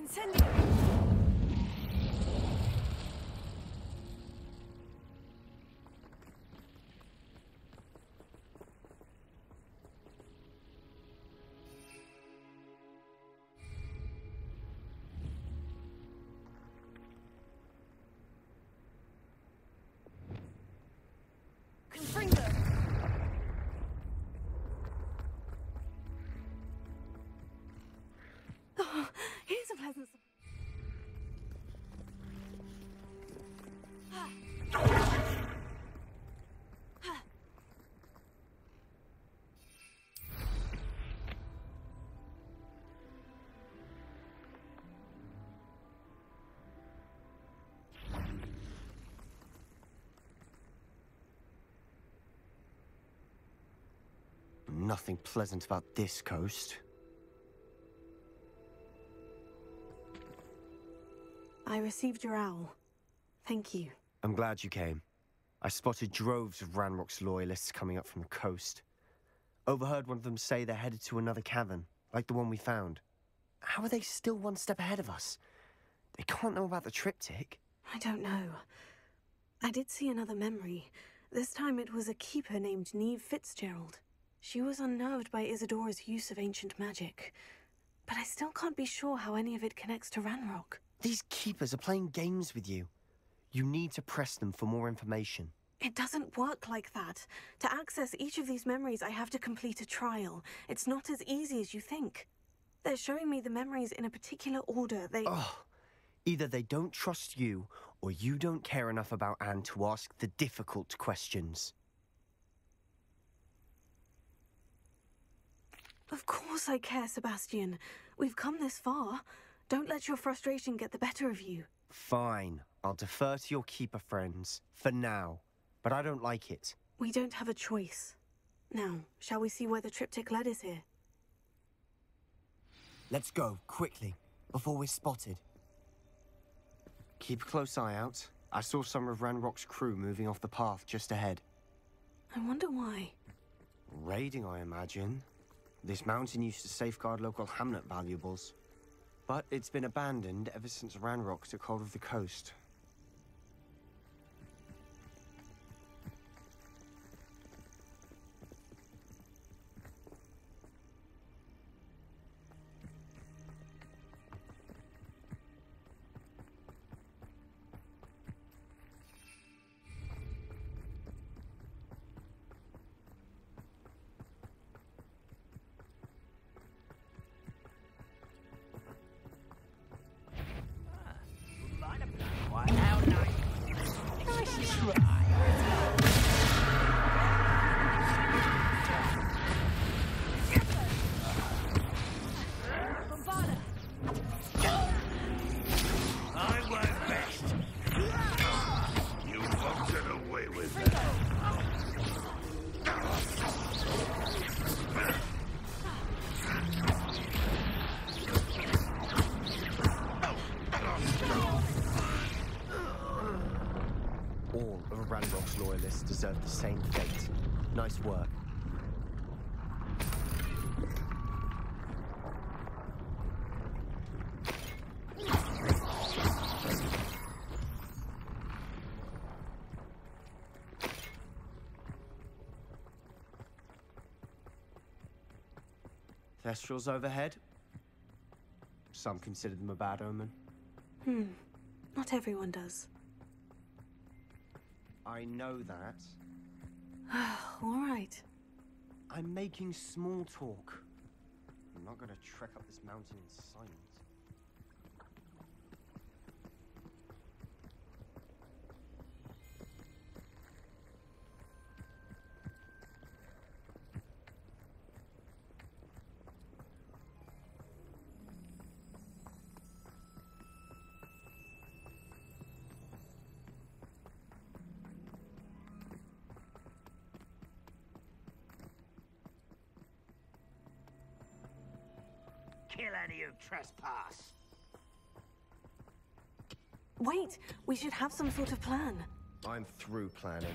Incendio! Pleasant. Nothing pleasant about this coast. I received your owl. Thank you. I'm glad you came. I spotted droves of Ranrock's loyalists coming up from the coast. Overheard one of them say they're headed to another cavern, like the one we found. How are they still one step ahead of us? They can't know about the triptych. I don't know. I did see another memory. This time it was a keeper named Niamh Fitzgerald. She was unnerved by Isadora's use of ancient magic. But I still can't be sure how any of it connects to Ranrock. These keepers are playing games with you. You need to press them for more information. It doesn't work like that. To access each of these memories, I have to complete a trial. It's not as easy as you think. They're showing me the memories in a particular order. They. Oh, either they don't trust you, or you don't care enough about Anne to ask the difficult questions. Of course I care, Sebastian. We've come this far. Don't let your frustration get the better of you. Fine, I'll defer to your keeper friends, for now. But I don't like it. We don't have a choice. Now, shall we see where the triptych led us here? Let's go, quickly, before we're spotted. Keep a close eye out. I saw some of Ranrock's crew moving off the path just ahead. I wonder why. Raiding, I imagine. This mountain used to safeguard local hamlet valuables. But it's been abandoned ever since Ranrock took hold of the coast. Thestrals overhead. Some consider them a bad omen. Hmm. Not everyone does. I know that. All right. I'm making small talk. I'm not gonna trek up this mountain in silence. Kill any who trespass. Wait, we should have some sort of plan. I'm through planning.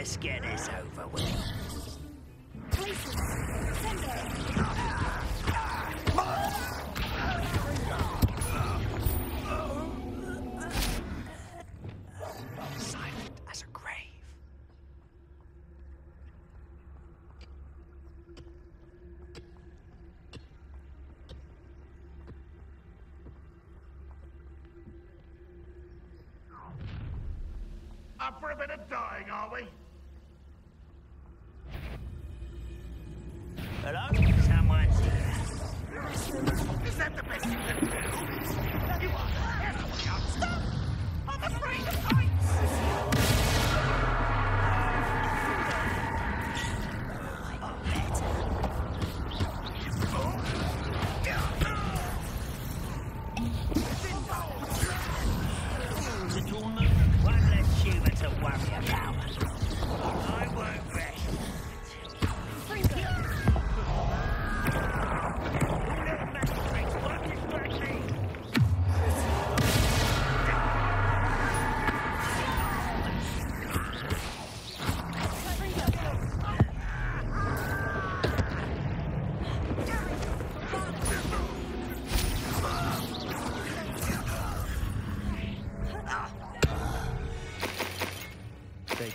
Let's get this over with.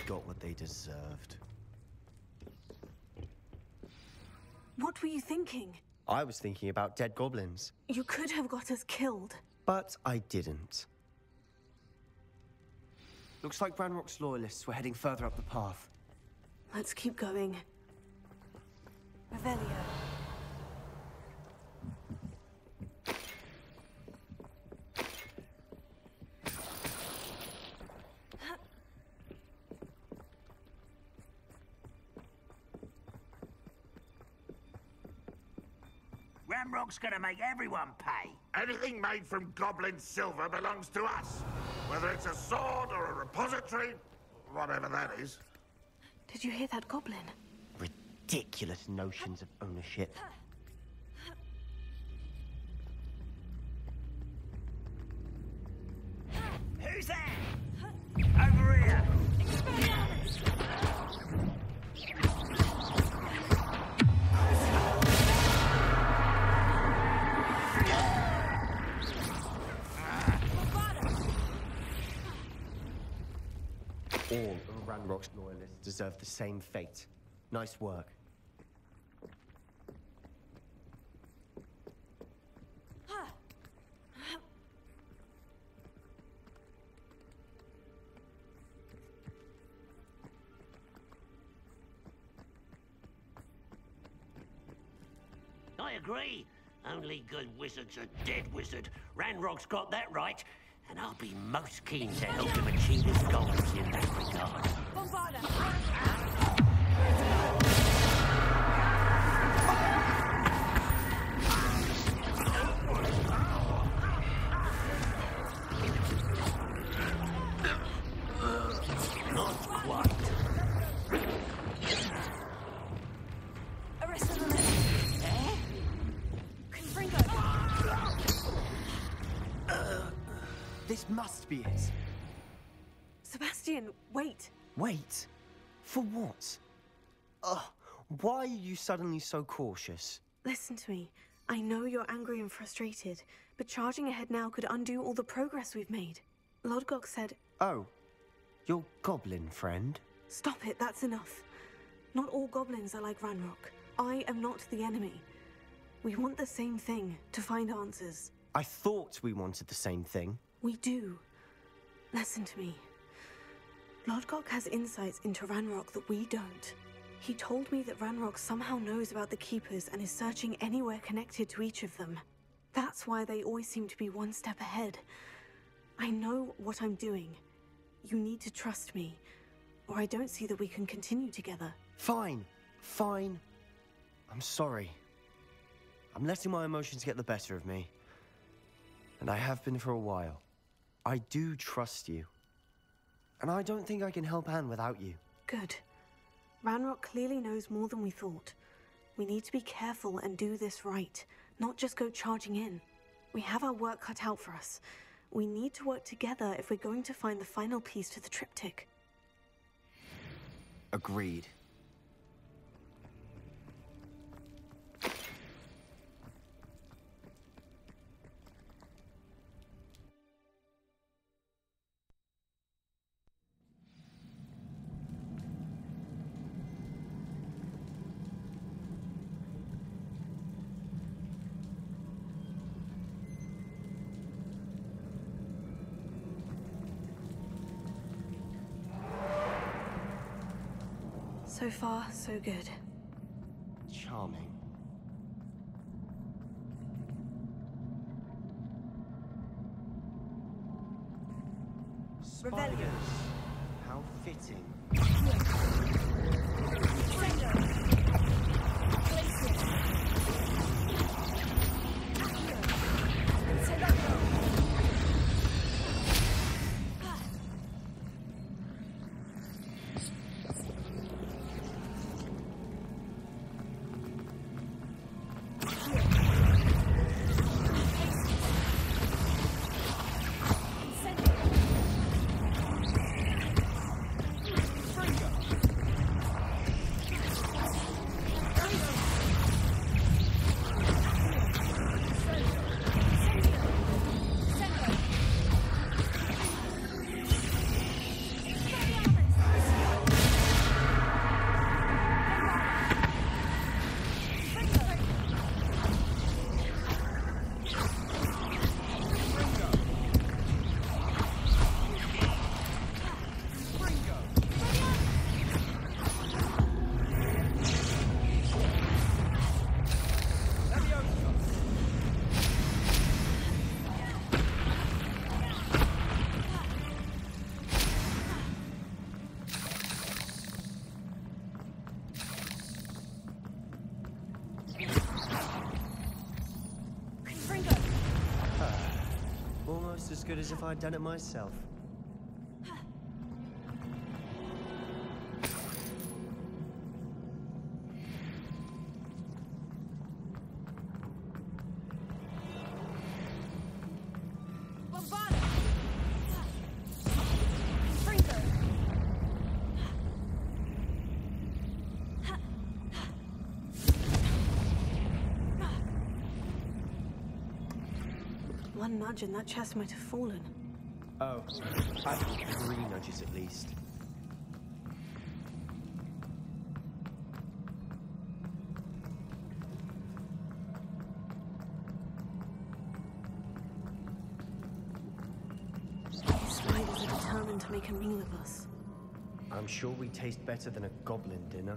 Got what they deserved. What were you thinking? I was thinking about dead goblins, You could have got us killed. but I didn't. Looks like Ranrock's loyalists were heading further up the path. Let's keep going. Revelio. Ranrock's gonna make everyone pay. Anything made from goblin silver belongs to us. Whether it's a sword or a repository, whatever that is. Did you hear that goblin? Ridiculous notions of ownership. Who's that? Over here. All of Ranrock's loyalists deserve the same fate. Nice work. I agree. Only good wizards are dead wizard. Ranrock's got that right, and I'll be most keen to help him achieve his goals in that regard. Not must be it. Sebastian, wait. Wait. For what? Ugh, why are you suddenly so cautious? Listen to me. I know you're angry and frustrated, but charging ahead now could undo all the progress we've made. Lodgok said, Oh, your goblin friend? Stop it, that's enough. Not all goblins are like Ranrock. I am not the enemy. We want the same thing to find answers. I thought we wanted the same thing. We do. Listen to me. Lodgok has insights into Ranrock that we don't. He told me that Ranrock somehow knows about the Keepers and is searching anywhere connected to each of them. That's why they always seem to be one step ahead. I know what I'm doing. You need to trust me, or I don't see that we can continue together. Fine, fine. I'm sorry. I'm letting my emotions get the better of me. And I have been for a while. I do trust you. And I don't think I can help Anne without you. Good. Ranrock clearly knows more than we thought. We need to be careful and do this right, not just go charging in. We have our work cut out for us. We need to work together if we're going to find the final piece to the triptych. Agreed. Far, so good. Good as if I'd done it myself. One nudge and that chest might have fallen. Oh, I think three nudges at least. Spiders are determined to make a meal of us. I'm sure we taste better than a goblin dinner.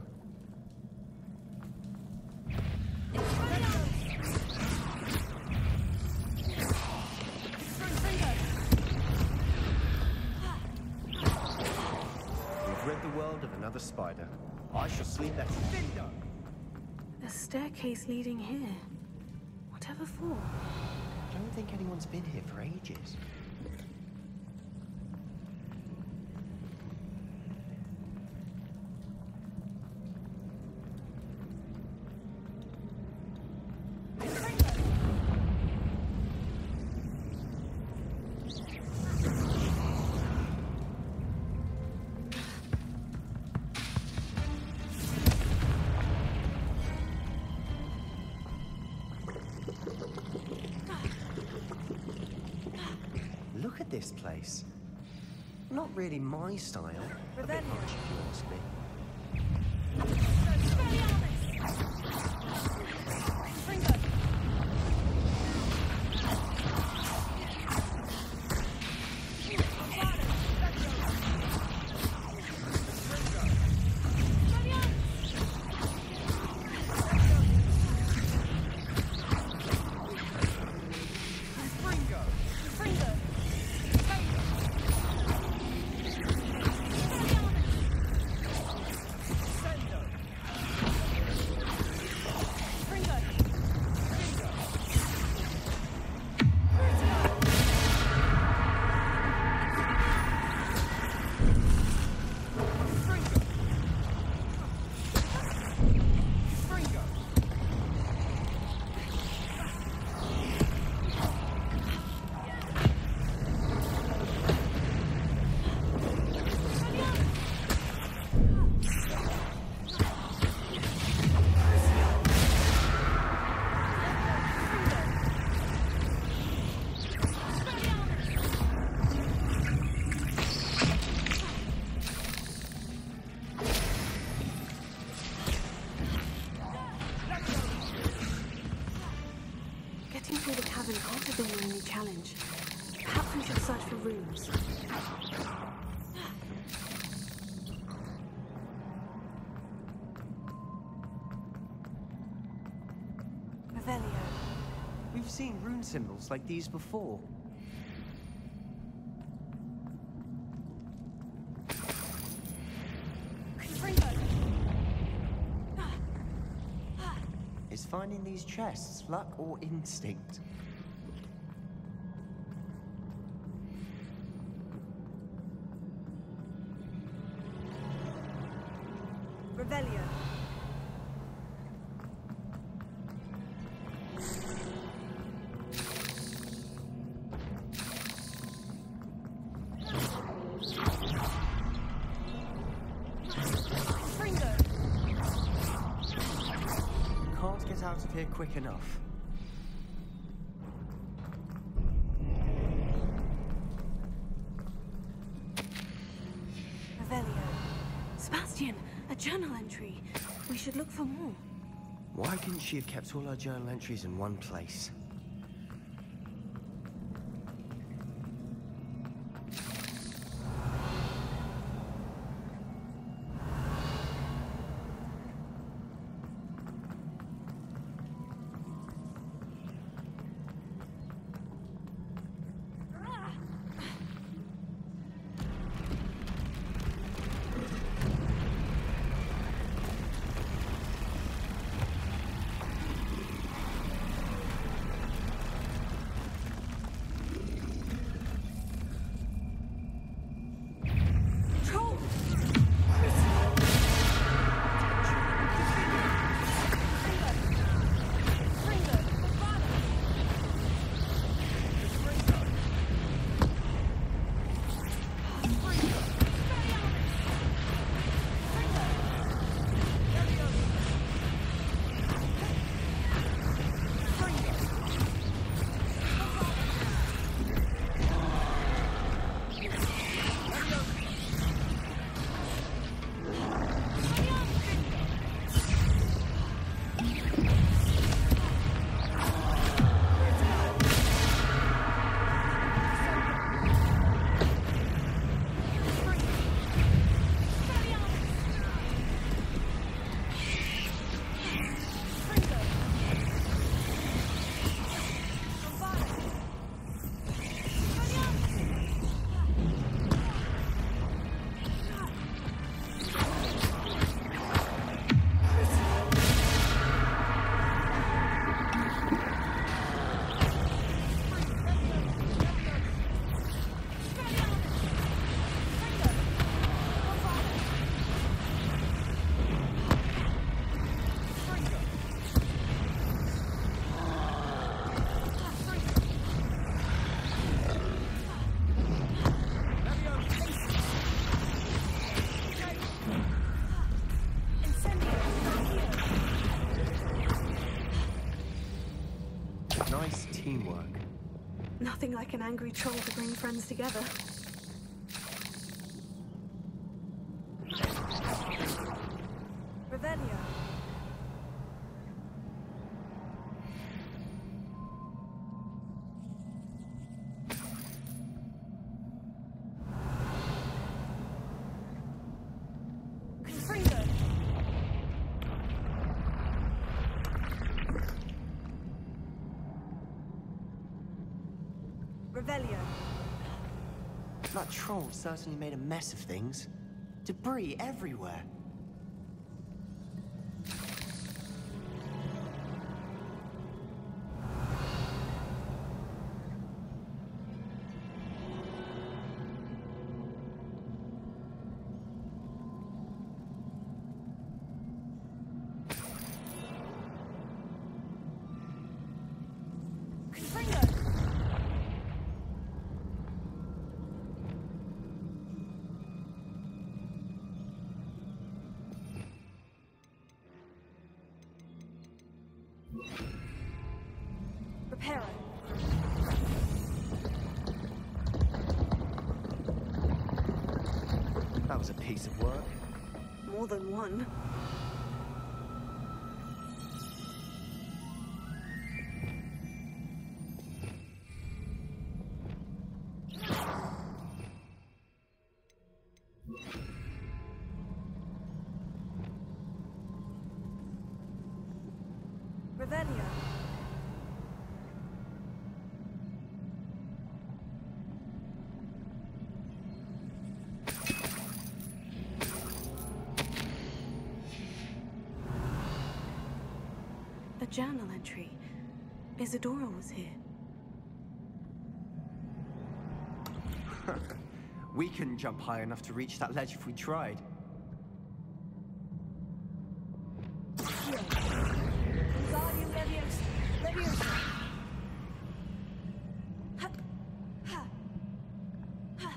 Staircase leading here. Whatever for? I don't think anyone's been here for ages. Place. Not really my style. A bit much, if you ask We've seen rune symbols like these before. Is finding these chests luck or instinct? Quick enough. Revelio. Sebastian, a journal entry. We should look for more. Why couldn't she have kept all our journal entries in one place? An angry troll to bring friends together. Revelio. Confringo. Revelio. That certainly made a mess of things. Debris everywhere. That was a piece of work. More than one. Isadora was here. We couldn't jump high enough to reach that ledge if we tried. Wingardium Leviosa. Leviosa. Ha. Ha. Ha. Ha.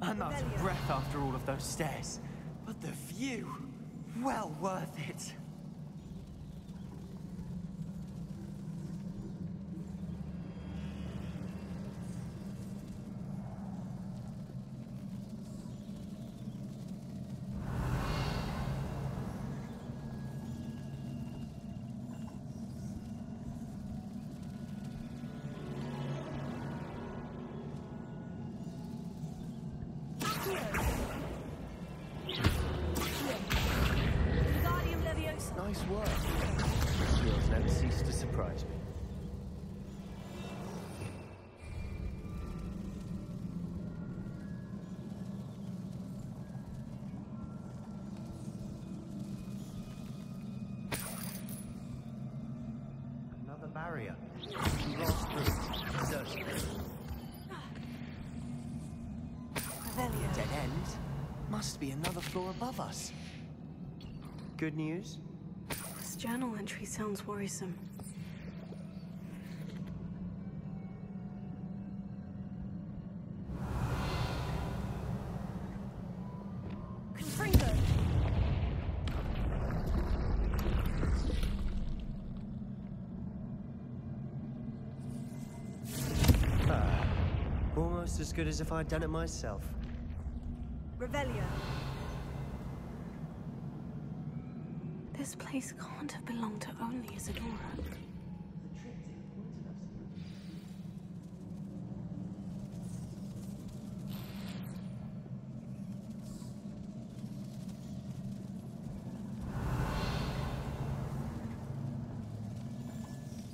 I'm out of Revelio. breath after all of those stairs. But the view, well worth it. Wingardium Leviosa. Nice work. Yours never cease to surprise me. Another barrier. We lost through it. Deserted. Revelio. Dead end? Must be another floor above us. Good news? This journal entry sounds worrisome. Ah, almost as good as if I'd done it myself. This place can't have belonged to only Isadora.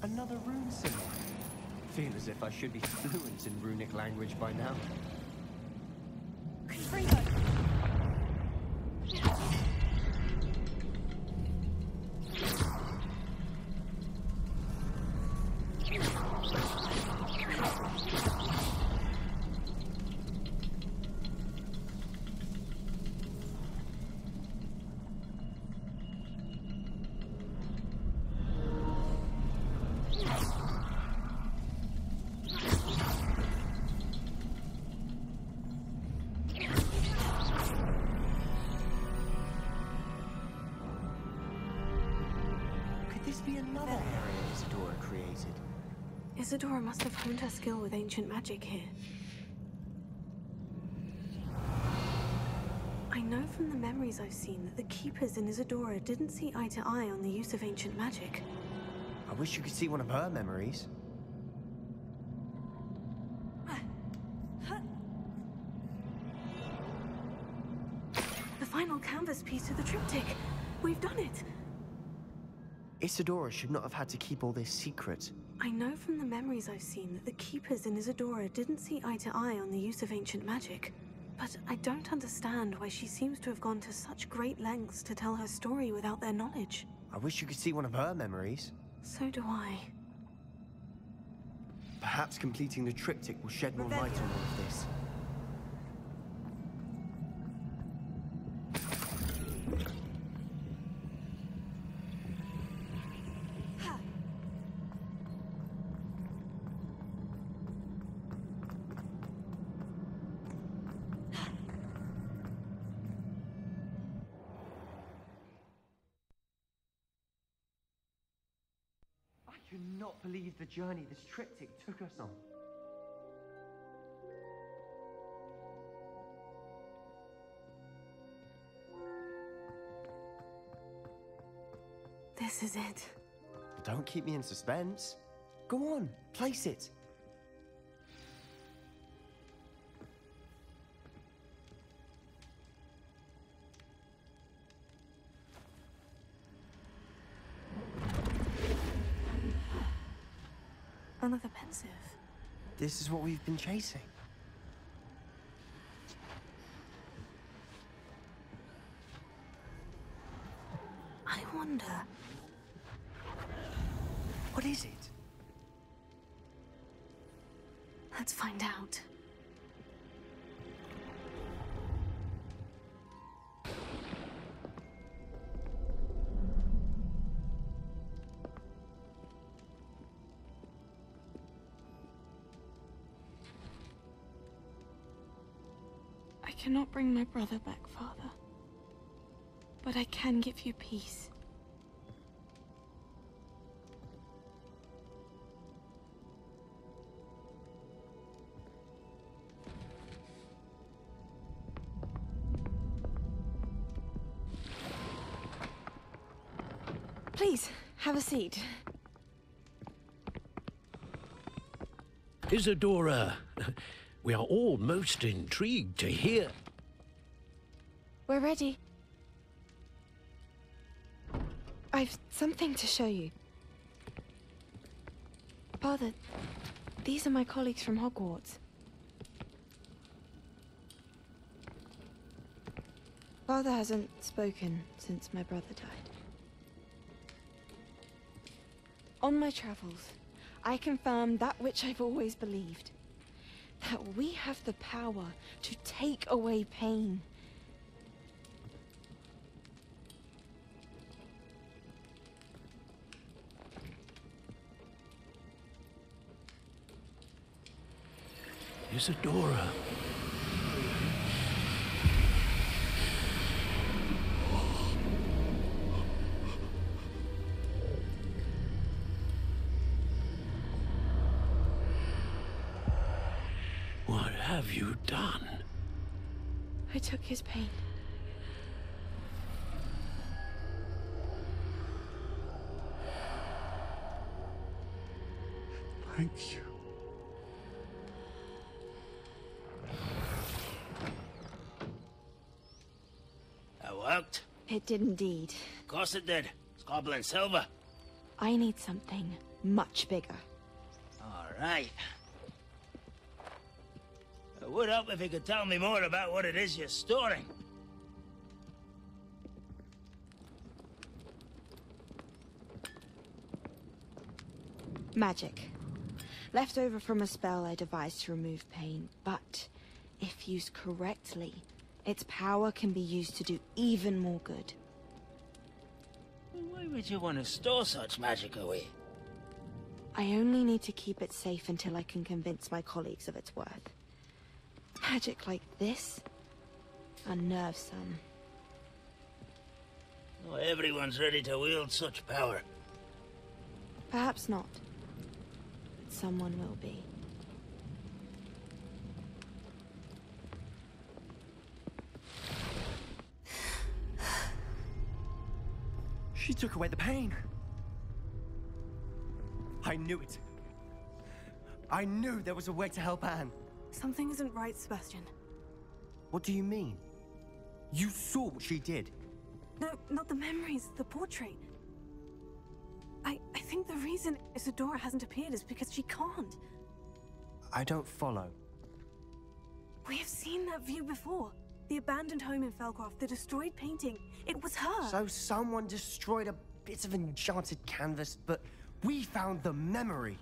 Another rune symbol. Feel as if I should be fluent in runic language by now. Isadora must have honed her skill with ancient magic here. I know from the memories I've seen that the Keepers in Isadora didn't see eye to eye on the use of ancient magic. I wish you could see one of her memories. The final canvas piece of the triptych. We've done it. Isadora should not have had to keep all this secret. I know from the memories I've seen that the Keepers in Isadora didn't see eye to eye on the use of ancient magic. But I don't understand why she seems to have gone to such great lengths to tell her story without their knowledge. I wish you could see one of her memories. So do I. Perhaps completing the triptych will shed more light on all of this. I cannot believe the journey this triptych took us on. This is it. Don't keep me in suspense. Go on, place it. Another Pensieve. This is what we've been chasing. Cannot bring my brother back, Father. But I can give you peace. Please, have a seat. Isadora, we are all most intrigued to hear. We're ready. I've something to show you. Father, these are my colleagues from Hogwarts. Father hasn't spoken since my brother died. On my travels, I confirmed that which I've always believed. That we have the power to take away pain. Isadora. Have you done? I took his pain. Thank you. That worked. It did indeed. Of course it did. It's goblin silver. I need something much bigger. All right. Would help if you could tell me more about what it is you're storing. Magic. Left over from a spell I devised to remove pain, but if used correctly, its power can be used to do even more good. Why would you want to store such magic away? I only need to keep it safe until I can convince my colleagues of its worth. Magic like this unnerves some. Not everyone's ready to wield such power. Perhaps not. But someone will be. She took away the pain. I knew it. I knew there was a way to help Anne. Something isn't right, Sebastian. What do you mean? You saw what she did. No, not the memories, the portrait. I, I think the reason Isadora hasn't appeared is because she can't. I don't follow. We have seen that view before. The abandoned home in Felcroft, the destroyed painting. It was her. So someone destroyed a bit of enchanted canvas, but we found the memory.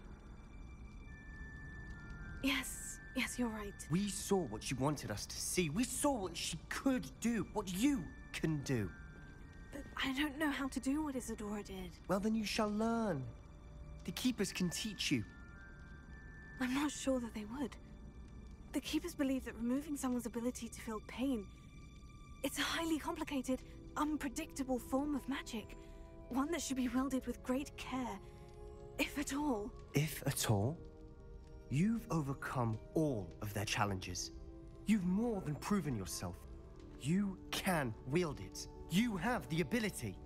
Yes, yes, you're right. We saw what she wanted us to see. We saw what she could do, what you can do. But I don't know how to do what Isadora did. Well, then you shall learn. The Keepers can teach you. I'm not sure that they would. The Keepers believe that removing someone's ability to feel pain... It's a highly complicated, unpredictable form of magic. One that should be wielded with great care. If at all. If at all, you've overcome all of their challenges. You've more than proven yourself. You can wield it. You have the ability.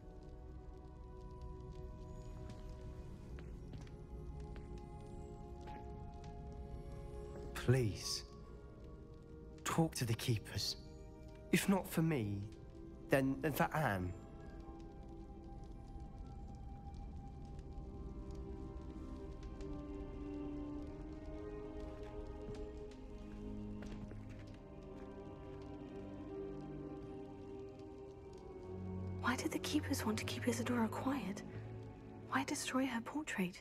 Please, talk to the Keepers. If not for me, then, for Anne. Why did the Keepers want to keep Isadora quiet? Why destroy her portrait?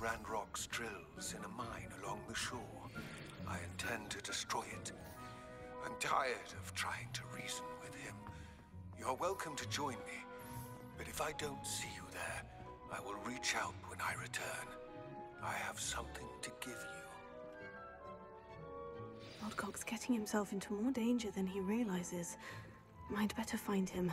One drills in a mine along the shore. I intend to destroy it. I'm tired of trying to reason with him. You're welcome to join me, but if I don't see you there, I will reach out when I return. I have something to give you. Lodgok's getting himself into more danger than he realizes. I'd better find him.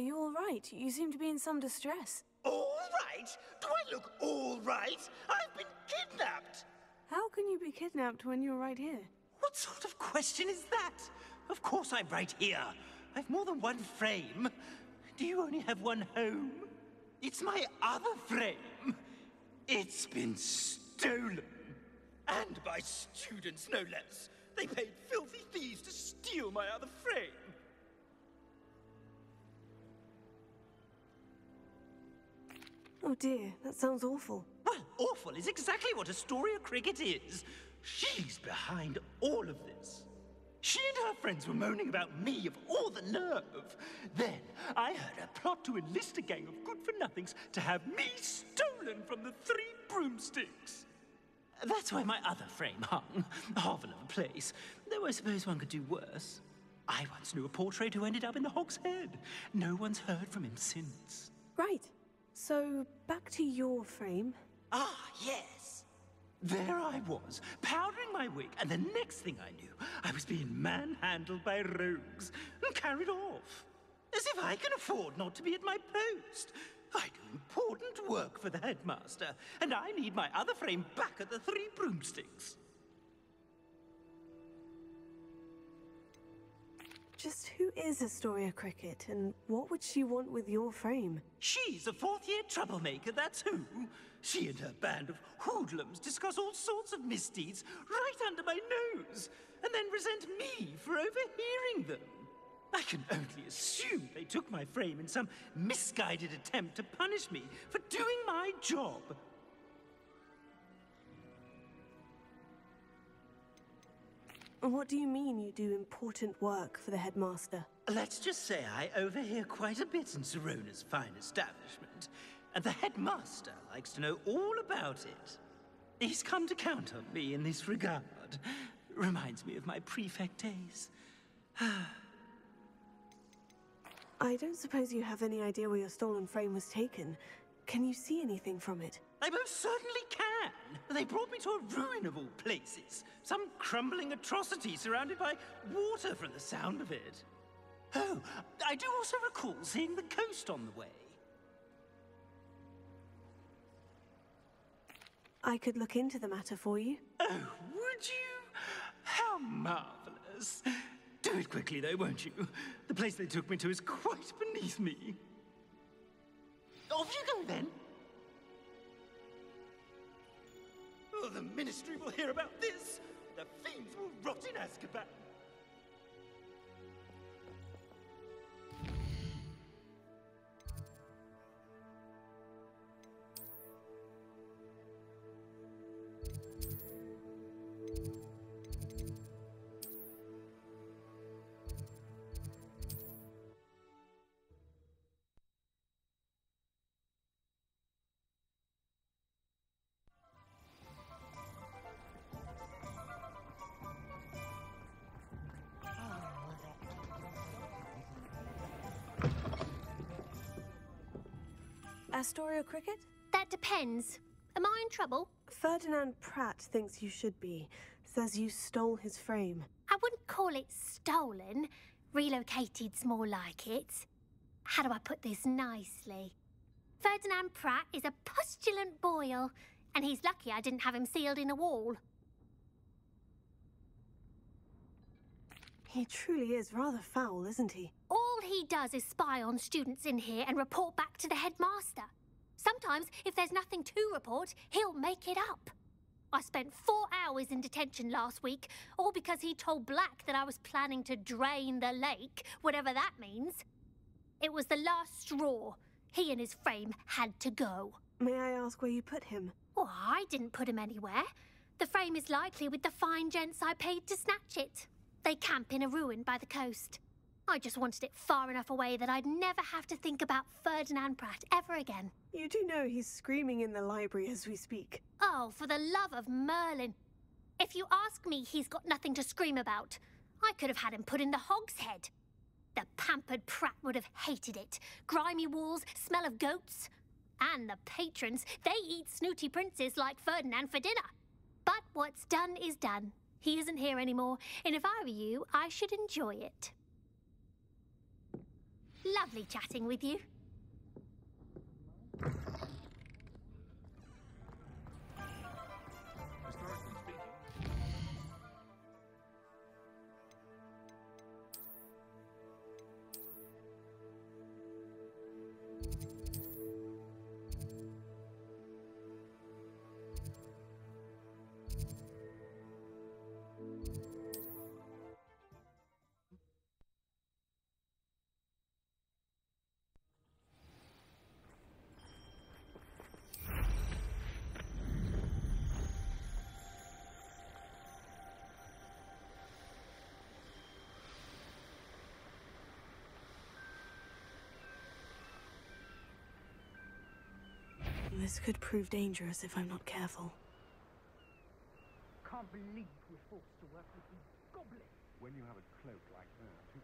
You all right? You seem to be in some distress. All right? Do I look all right? I've been kidnapped! How can you be kidnapped when you're right here? What sort of question is that? Of course I'm right here. I've more than one frame. Do you only have one home? It's my other frame. It's been stolen. And by students, no less. They paid filthy thieves to steal my other frame. Oh dear, that sounds awful. Well, awful is exactly what Astoria Cricket is. She's behind all of this. She and her friends were moaning about me of all the nerve. Then I heard a plot to enlist a gang of good-for-nothings to have me stolen from the Three Broomsticks. That's why my other frame hung. A hovel of a place. Though I suppose one could do worse. I once knew a portrait who ended up in the Hog's Head. No one's heard from him since. Right. So, back to your frame. Ah, yes. There I was, powdering my wig, and the next thing I knew, I was being manhandled by rogues and carried off. As if I can afford not to be at my post. I do important work for the headmaster, and I need my other frame back at the Three Broomsticks. Just who is Astoria Cricket, and what would she want with your frame? She's a fourth-year troublemaker, that's who. She and her band of hoodlums discuss all sorts of misdeeds right under my nose, and then resent me for overhearing them. I can only assume they took my frame in some misguided attempt to punish me for doing my job. What do you mean you do important work for the headmaster? Let's just say I overhear quite a bit in Sirona's fine establishment, and the headmaster likes to know all about it. He's come to count on me in this regard. Reminds me of my prefect days. I don't suppose you have any idea where your stolen frame was taken. Can you see anything from it? I most certainly can. They brought me to a ruin of all places. Some crumbling atrocity surrounded by water from the sound of it. Oh, I do also recall seeing the coast on the way. I could look into the matter for you. Oh, would you? How marvelous. Do it quickly, though, won't you? The place they took me to is quite beneath me. Off you go, then. Oh, the Ministry will hear about this. The fiends will rot in Azkaban. Astoria Cricket? That depends. Am I in trouble? Ferdinand Pratt thinks you should be. Says you stole his frame. I wouldn't call it stolen. Relocated's more like it. How do I put this nicely? Ferdinand Pratt is a postulant boil, and he's lucky I didn't have him sealed in a wall. He truly is rather foul, isn't he? He does is spy on students in here and report back to the headmaster. Sometimes, if there's nothing to report, he'll make it up. I spent four hours in detention last week, all because he told Black that I was planning to drain the lake, whatever that means. It was the last straw. He and his frame had to go. May I ask where you put him? Oh, I didn't put him anywhere. The frame is likely with the fine gents I paid to snatch it. They camp in a ruin by the coast. I just wanted it far enough away that I'd never have to think about Ferdinand Pratt ever again. You do know he's screaming in the library as we speak. Oh, for the love of Merlin. If you ask me, he's got nothing to scream about. I could have had him put in the Hog's Head. The pampered Pratt would have hated it. Grimy walls, smell of goats. And the patrons, they eat snooty princes like Ferdinand for dinner. But what's done is done. He isn't here anymore, and if I were you, I should enjoy it. Lovely chatting with you. This could prove dangerous if I'm not careful. Can't believe we're forced to work with these goblins. When you have a cloak like that, who...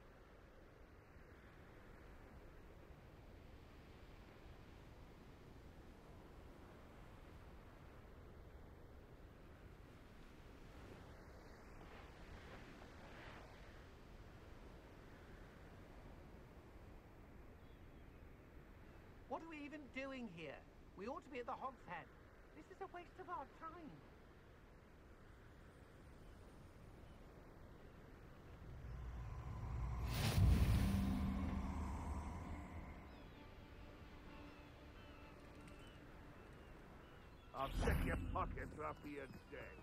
even doing here? We ought to be at the Hog's Head. This is a waste of our time. I'll check your pockets after you're dead.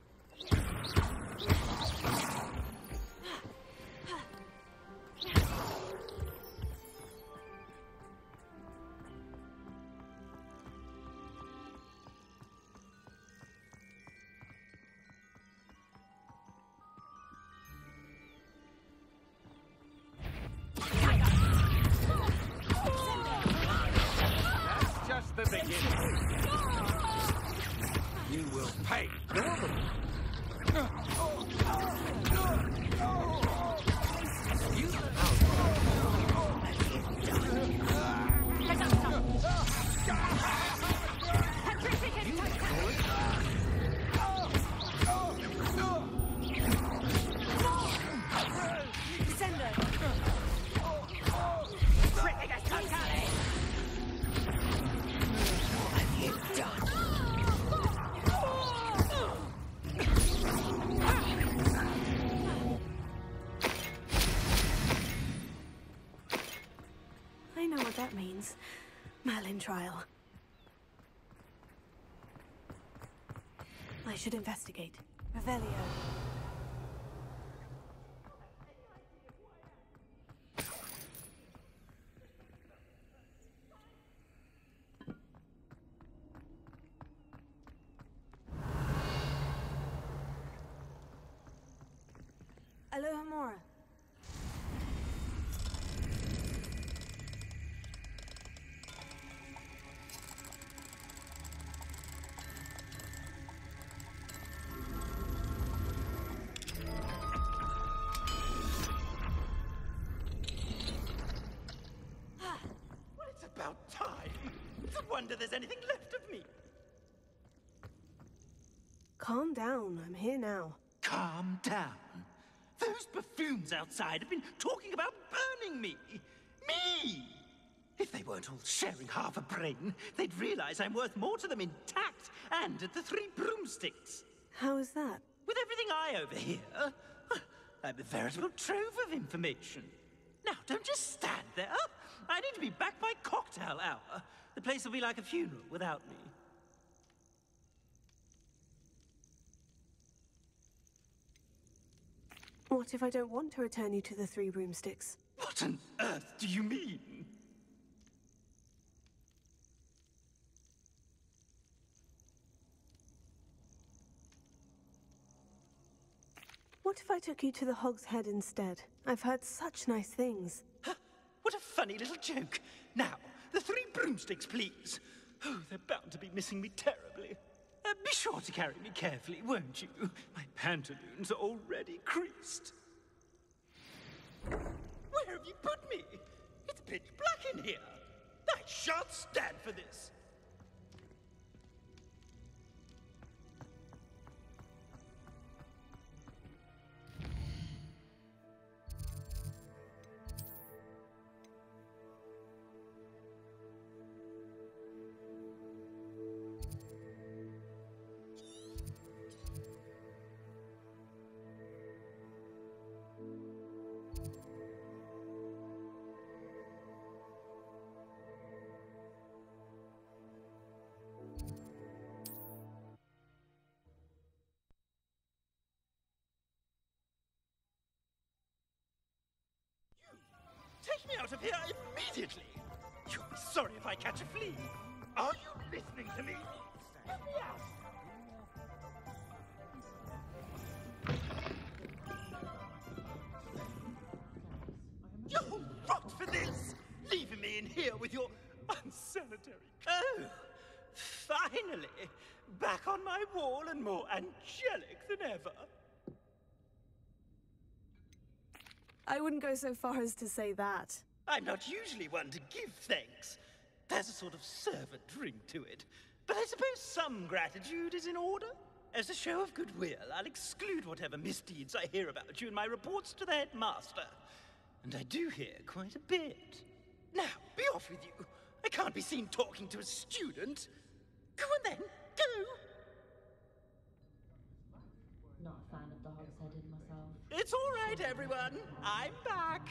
Should investigate. Revelio. Wonder there's anything left of me. Calm down. I'm here now. Calm down. Those buffoons outside have been talking about burning me. Me! If they weren't all sharing half a brain, they'd realize I'm worth more to them intact and at the Three Broomsticks. How is that? With everything I overhear, I'm a veritable trove of information. Now, don't just stand there. I need to be back by cocktail hour. The place will be like a funeral without me. What if I don't want to return you to the Three Broomsticks? What on earth do you mean? What if I took you to the Hog's Head instead? I've heard such nice things. What a funny little joke. Now, the Three Broomsticks, please. Oh, they're bound to be missing me terribly. Uh, be sure to carry me carefully, won't you? My pantaloons are already creased. Where have you put me? It's pitch black in here. I shan't stand for this. Me out of here immediately. You'll be sorry if I catch a flea. Are you listening to me? Let me out. You'll rot for this! Leaving me in here with your unsanitary. Oh, finally! Back on my wall and more angelic than ever. I wouldn't go so far as to say that. I'm not usually one to give thanks. There's a sort of servant ring to it. But I suppose some gratitude is in order. As a show of goodwill, I'll exclude whatever misdeeds I hear about you in my reports to the headmaster. And I do hear quite a bit. Now, be off with you. I can't be seen talking to a student. Go on then, go! Not a fan of the Hogsheaded myself. It's all right, everyone. I'm back.